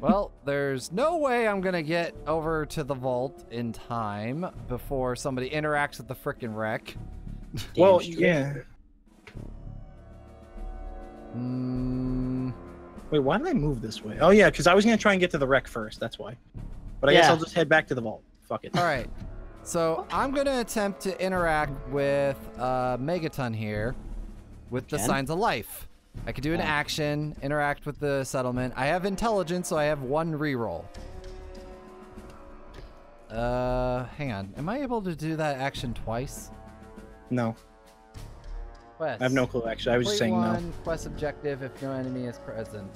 well, there's no way I'm gonna get over to the vault in time before somebody interacts with the frickin' wreck. well, Damn straight. yeah. Mm, Wait, why did I move this way? Oh yeah, because I was gonna try and get to the wreck first. That's why. But I guess I'll just head back to the vault. Fuck it. all right. So I'm gonna attempt to interact with uh, Megaton here with the Can? signs of life. I could do an action, interact with the settlement. I have intelligence, so I have one reroll. Uh, hang on. Am I able to do that action twice? No, Quest. I have no clue. Actually, I was just saying no. quest objective if no enemy is present.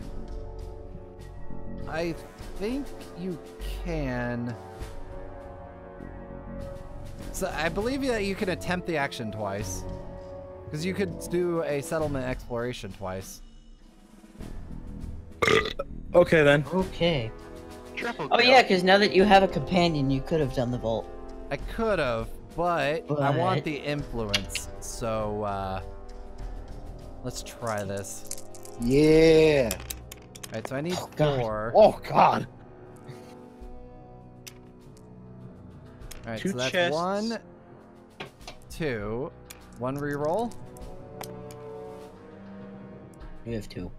I think you can. So I believe that you can attempt the action twice, because you could do a settlement exploration twice. Okay then. Okay. Triple Oh yeah, because now that you have a companion, you could have done the vault. I could have, but, I want the influence. So uh, let's try this. Yeah. All right, so I need Oh, God. four. Oh God. All right, Two so that's chests. one, two, one reroll. You have two.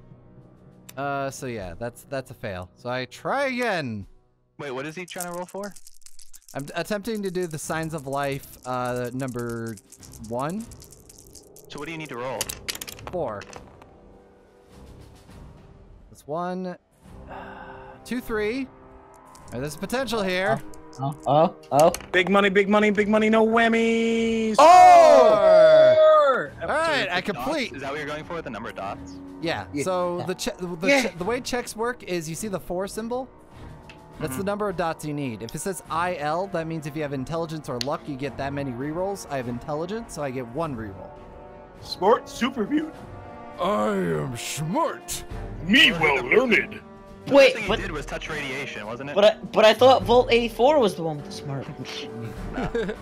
Uh, so yeah, that's that's a fail. So I try again. Wait, what is he trying to roll for? I'm attempting to do the signs of life, uh, number one, So what do you need to roll? four. That's one, two, three. All right, there's potential here. Oh, Oh, oh, oh. Big money, big money, big money. No whammies. Oh! All right, I the dots- complete. Is that what you're going for? With the number of dots? Yeah. Yeah. So the che- the, Yeah. che- the way checks work is you see the four symbol. That's the mm-hmm. number of dots you need. If it says IL, that means if you have intelligence or luck, you get that many rerolls. I have intelligence, so I get one reroll. Smart super mutant. I am smart. Me well learned. The Wait, first thing but- he did was touch radiation, wasn't it? But I, but I thought Vault 84 was the one with the smart.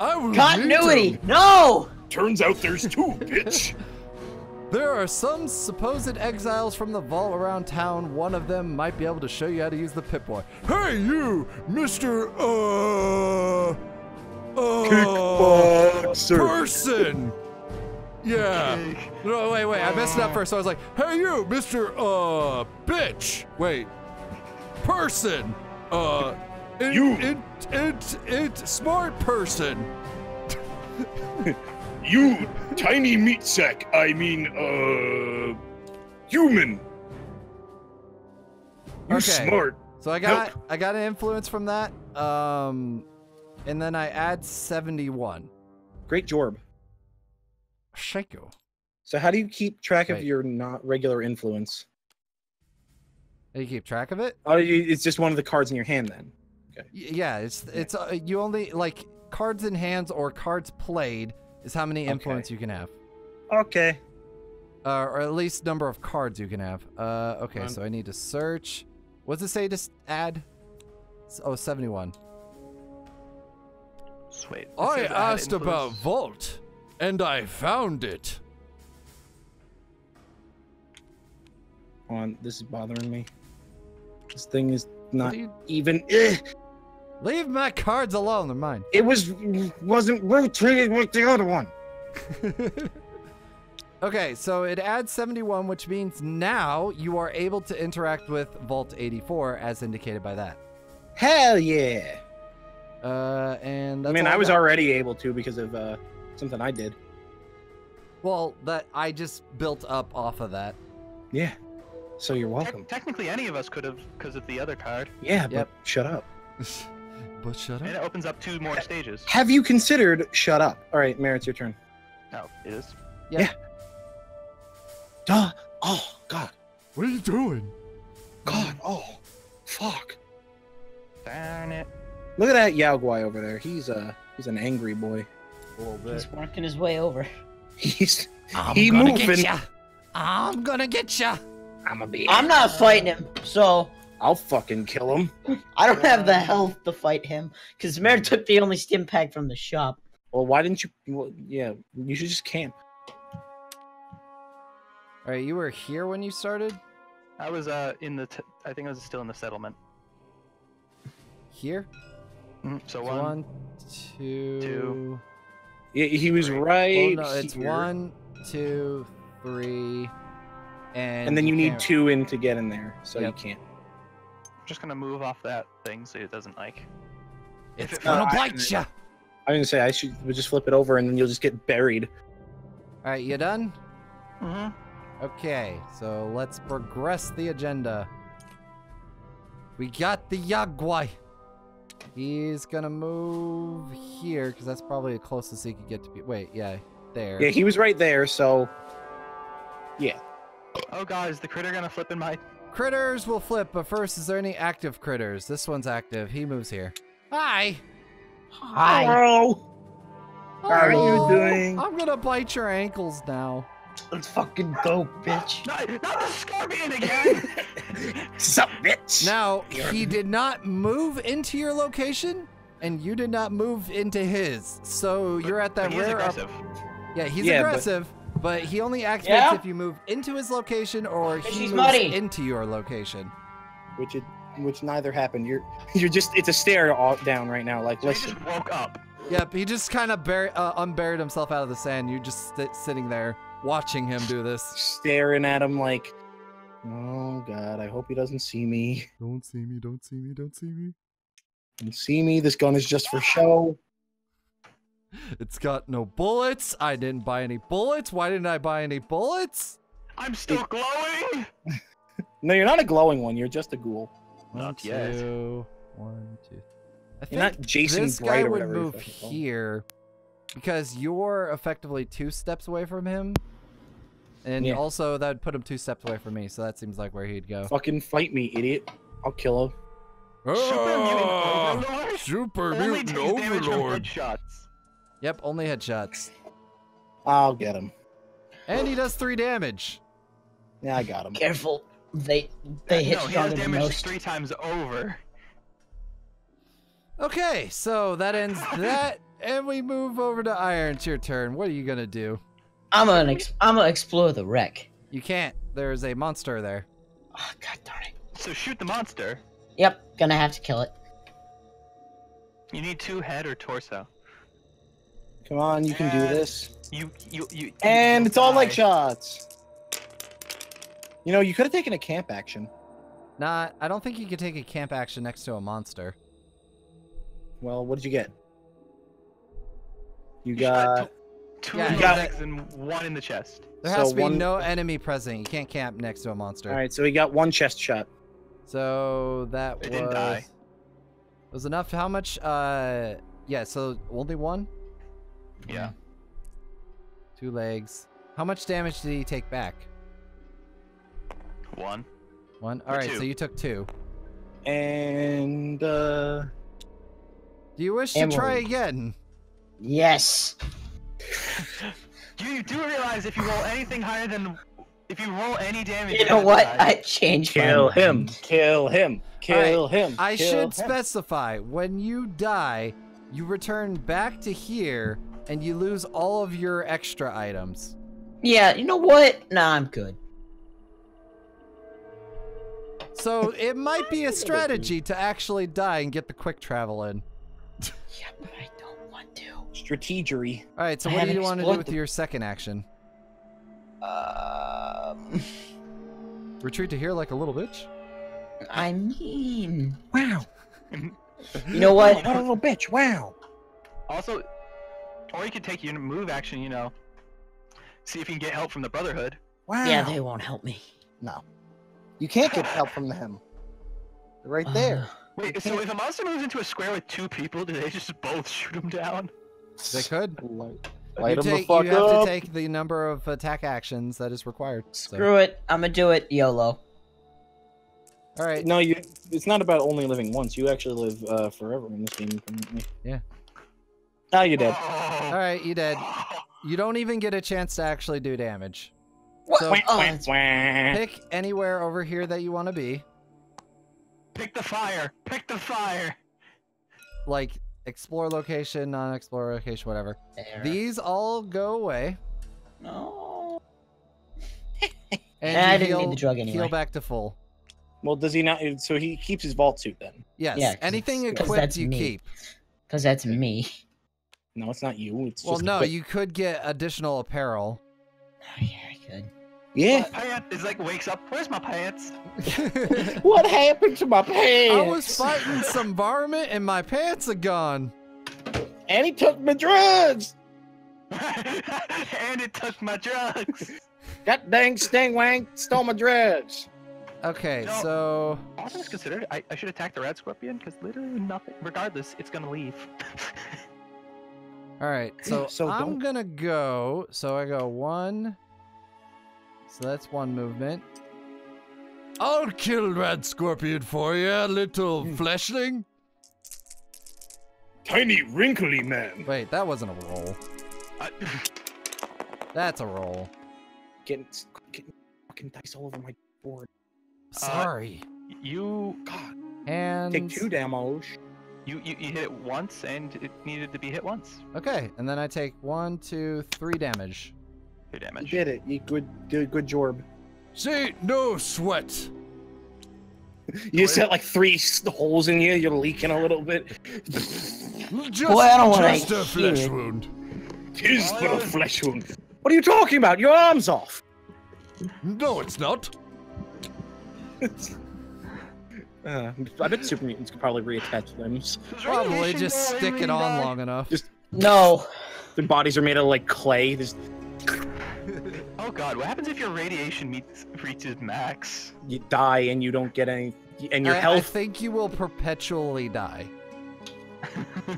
I Continuity. No. Turns out there's two, bitch. There are some supposed exiles from the vault around town. One of them might be able to show you how to use the Pip-Boy. Hey, you, Mister uh, uh, Kickboxer. person. Yeah. No, wait, wait. I messed it up first. I was like, "Hey, you, Mister uh, bitch." Wait, person. Uh, it, You. It, it, it, smart person. You tiny meat sack. I mean, uh, human. You Okay. smart. So I got I got an influence from that. Um, and then I add 71. Great Jorb. Shaco. So how do you keep track of your not regular influence? Do you keep track of it? Oh, you, it's just one of the cards in your hand then. Y- yeah, it's it's uh, you only like cards in hands or cards played is how many Okay. influence you can have. Okay. Uh, or at least number of cards you can have. Uh, okay, Um, so I need to search. What's it say to add? S- Oh, 71. Sweet. I says add asked about influence. And I found it. On, this is bothering me. This thing is not you- even. eh, Leave my cards alone, they're mine. It was wasn't rotated like the other one. Okay, so it adds 71, which means now you are able to interact with Vault 84 as indicated by that. Hell yeah! Uh, and I mean, I was already able to because of uh, something I did. Well, that I just built up off of that. Yeah. So you're Te- welcome. technically, any of us could have because of the other card, Yeah, but Yep. shut up. but shut up. and it opens up two more stages. Have you considered shut up? All right, Mayor, it's your turn. No, it is. Yeah. Duh. Oh God. What are you doing? God. Oh. Fuck. Darn it. Look at that Yao Guai over there. He's uh he's an angry boy. A little bit. He's working his way over. He's I'm he gonna moving. get ya. I'm gonna get ya. I'm a be. I'm not fighting him, so I'll fucking kill him. I don't have the health to fight him. Because Mare took the only stim pack from the shop. Well, why didn't you? Well, yeah, you should just camp. All right, you were here when you started. I was uh in the. T- I think I was still in the settlement. Here. Mhm, So So one. one, two. two. Yeah, he was Right. right. Well, no, it's here. one, two, three, and And then you need two in to get in there, so Yep. you can't. I'm just gonna move off that thing so it doesn't like. It's If it- gonna Uh, I- bite ya. I was gonna say I should we just flip it over and then you'll just get buried. All right, you done? Mm-hmm. Okay, so let's progress the agenda. We got the Yao Guai. He's gonna move here because that's probably the closest he could get to be. Wait, yeah, there. Yeah, he was right there, so yeah. Oh god, is the critter gonna flip in my? Critters will flip, but first, is there any active critters? This one's active. He moves here. Hi. Hi. Hello. How are you doing? I'm gonna bite your ankles now. Let's fucking go, bitch. Not, not the scorpion again! Sup, bitch? Now, he did not move into your location, and you did not move into his. So you're at that But he's rare. aggressive. yeah, he's Yeah, aggressive, but... he only activates Yeah? if you move into his location or he he's moves muddy. into your location. Which it, which neither happened. You're you're just it's a stare all down right now. Like So he listen, just woke up. Yep, he just kind of bur- uh, unburied himself out of the sand. You're just sit sitting there watching him do this. staring at him like, oh god, I hope he doesn't see me. Don't see me, don't see me, don't see me. Don't see me. This gun is just for show. It's got no bullets. I didn't buy any bullets. Why didn't I buy any bullets? I'm still glowing. No, you're not a glowing one. You're just a ghoul. One, Not yet. two, one, two. I You're think not Jason this Bright guy or would move fucking called. here because you're effectively two steps away from him, and Yeah. also that would put him two steps away from me. So that seems like where he'd go. Fucking fight me, idiot. I'll kill him. Super mutant Ah, overlord. Super Only mutant takes damage from overlord. Yep, only headshots, I'll get him. and he does three damage. Yeah, I got him. Careful. They they hit no, he stronger has than damage most. three times over. Okay, so that ends that, and we move over to Iron. It's your turn. What are you gonna do? I'm gonna ex- I'm gonna explore the wreck. You can't. There's a monster there. Oh, God darn it. So shoot the monster. Yep, gonna have to kill it. You need two head or torso. Come on, you can do this. You you you. And you'll it's all like shots. You know, you could have taken a camp action. Nah, I don't think you could take a camp action next to a monster. Well, what did you get? You You got Two Yeah, in you the got- legs and one in the chest. There has So to be one- no enemy present. You can't camp next to a monster. all right. So he got one chest shot. So that It was didn't die. was enough. How much? Uh, yeah. So only one, Yeah. two legs. How much damage did he take back? One. One. All Or right. So you took two. And uh Do you wish to try again? Yes. You do realize if you roll anything higher than, if you roll any damage. You know what? I die- changed my kill him. mind. Kill him. Kill him. I kill should him. specify when you die, you return back to here and you lose all of your extra items. Yeah, you know what? Nah, I'm good. So it might be a strategy to actually die and get the quick travel in. Yeah, but I don't want to. Strategery. All right. So I what do you want to do with your second action? Um, Retreat to here like a little bitch? I mean, Wow. you know what? What a little bitch. Wow. Also, or you could take your move action. You know, see if you can get help from the Brotherhood. Wow. Yeah, they won't help me. No. You can't get help from them. They're right there. Wait, so if a monster moves into a square with two people, do they just both shoot them down? They could. Light, You, light 'em the fuck you have up. to take the number of attack actions that is required. So. Screw it. I'm gonna do it YOLO. All right. No, you. It's not about only living once. You actually live uh, forever in this game. Permanently. Yeah. Ah, you're dead. All right, you dead. You don't even get a chance to actually do damage. What? So- Wah, Oh, wah, wah. Pick anywhere over here that you want to be. Pick the fire. Pick the fire. Like explore location, non-explore location, whatever. there. These all go away. No. And I you didn't need heal- the drug Heal back to full. Well, does he not? So he keeps his vault suit then? Yes. Yeah, 'cause Anything equipped you me. keep. Because that's me. No, it's not you. It's Well, just no, equip- you could get additional apparel. Oh, yeah, I could. Yeah. My pants is like wakes up. Where's my pants? What happened to my pants? I was fighting some varmint and my pants are gone. and he took my drugs. and it took my drugs. That dang stingwang stole my drugs. Okay, No. so All things considered, I, I should attack the red scorpion because literally nothing. Regardless, it's gonna leave. all right, so, So I'm don't- gonna go. So I go one. So that's one movement. I'll kill Red Scorpion for you, little hmm. fleshling. Tiny wrinkly man. Wait, that wasn't a roll. I- That's a roll. Getting, getting fucking dice all over my board. Uh, Sorry. you, God, and take two damage. you, you, you hit it once, and it needed to be hit once. Okay, and then I take one, two, three damage. Two You did it. You good, good, good job. See, no sweat. You just got like three holes in you. You're leaking a little bit. Just, Boy, I don't wanna a flesh it. wound. Tis but a flesh wound. What are you talking about? Your arm's off. No, it's not. Uh, I bet super mutants could probably reattach limbs. Probably just stick it on long enough. Just No. Their bodies are made of like clay. There's, god, what happens if your radiation meets reaches max? you die and you don't get any. And your I, I think you will perpetually die.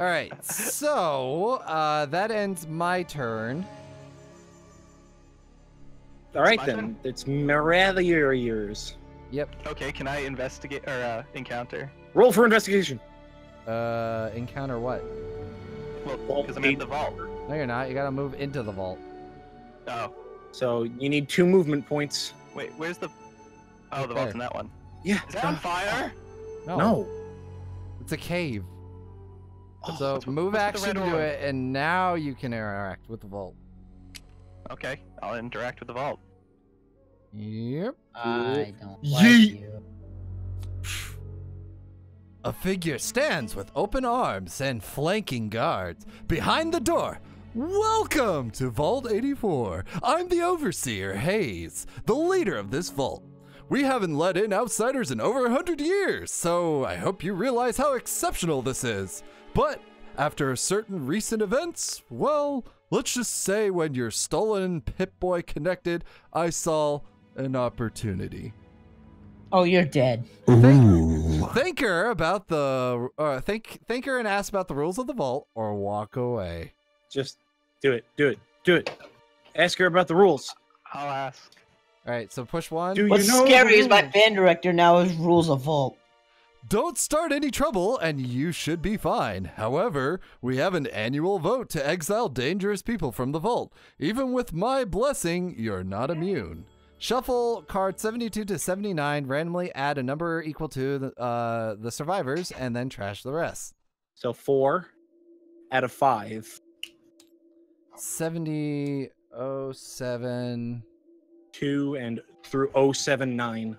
All right, so uh, that ends my turn. All right my then. turn? It's Marathier's. Yep. Okay, can I investigate or uh, encounter? Roll for investigation. Uh, encounter what? Well, Vault because I'm eight. at the vault. No, you're not. You gotta move into the vault. Oh, So you need two movement points. wait, where's the? Oh, the Right vault's in that one. Yeah. Is that on fire? No, No. it's a cave. Oh, so what's move what's action to aura? it, and now you can interact with the vault. Okay, I'll interact with the vault. Yep. I don't like Yeet. you. A figure stands with open arms and flanking guards behind the door. Welcome to Vault 84. I'm the Overseer Hayes, the leader of this vault. We haven't let in outsiders in over a hundred years, so I hope you realize how exceptional this is. But after certain recent events, well, let's just say when your stolen Pip Boy connected, I saw an opportunity. Oh, you're dead. Think her about the uh, think think her and ask about the rules of the vault or walk away. Just do it. Do it. Do it. Ask her about the rules. I'll ask. All right, so push one. Do What's you know scary is my rules? band director now is rules of vault. Don't start any trouble and you should be fine. However, we have an annual vote to exile dangerous people from the vault. Even with my blessing, you're not immune. Shuffle card 72 to 79, randomly add a number equal to the, uh, the survivors, and then trash the rest. So four out of five. 70, 07. Two and through 079.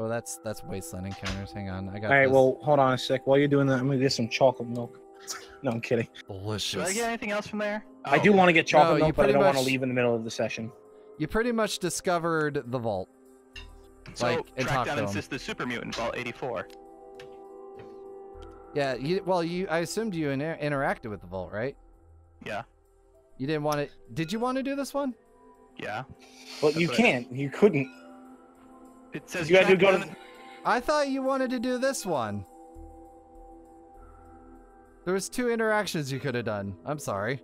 Oh, that's that's wasteland encounters. Hang on, I got All right, this. well, hold on a sec. While you're doing that, I'm gonna get some chocolate milk. No, I'm kidding. Do I delicious. get anything else from there? I Oh, do want to get chocolate No, milk, but I don't want to leave in the middle of the session. You pretty much discovered the vault. So like, and track down to and him. assist the super mutant vault 84. Yeah, you, well, you I assumed you inter- interacted with the vault, right? Yeah, You didn't want to. Did you want to do this one? yeah. Well, That's you can't. You couldn't. It says You gotta go down to- I thought you wanted to do this one. There was two interactions you could have done. I'm sorry.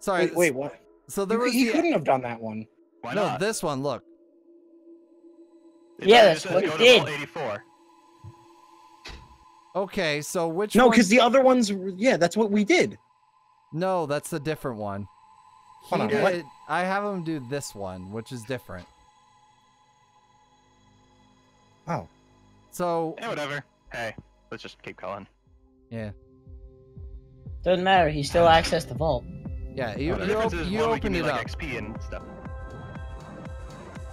Sorry. Wait, wait, what? So there You, was you the, couldn't have done that one. Why no not? this one. Look. It Yeah, just that's what go it did. 84. Okay, so which No, one? because the other ones. Yeah, that's what we did. No, that's a different one. Hold He on, what? I have him do this one, which is different. Oh. So Yeah, whatever. Hey, let's just keep going. yeah, Doesn't matter. He still accessed the vault. yeah. Yeah, you, you, op- you one we open it like up. XP and stuff.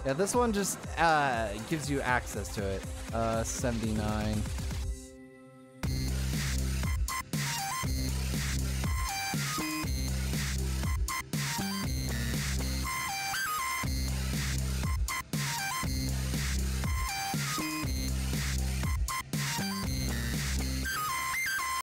Yeah, this one just uh, gives you access to it. Uh, 79.